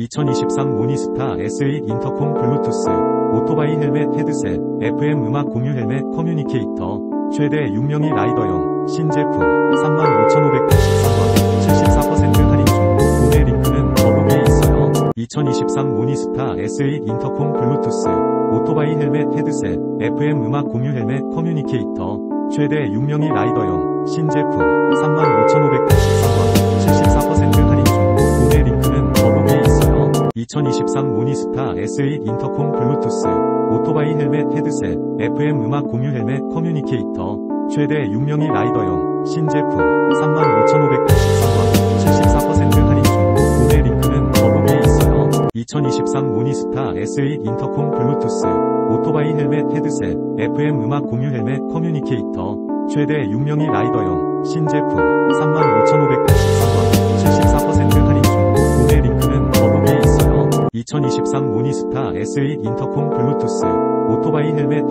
2023 Mornystar S8 인터콤 블루투스 오토바이 헬멧 헤드셋 FM 음악 공유 헬멧 communicator 최대 6명의 라이더용 신제품 35,583원 74% 할인 중 구매 링크는 더보기에 있어요. 2023 Mornystar S8 인터콤 블루투스 오토바이 헬멧 헤드셋 FM 음악 공유 헬멧 communicator 최대 6명의 라이더용 신제품 35,583원 2023 Mornystar S8 인터콤 블루투스 오토바이 헬멧 헤드셋 FM 음악 공유 헬멧 communicator 최대 6명의 라이더용 신제품 35,583원 74% 할인 중 구매 링크는 더보기에 있어요. 2023 Mornystar S8 인터콤 블루투스 오토바이 헬멧 헤드셋 FM 음악 공유 헬멧 communicator 최대 6명의 라이더용 신제품 35,583원 2023 모니스타 S8 인터콤 블루투스 오토바이 헬멧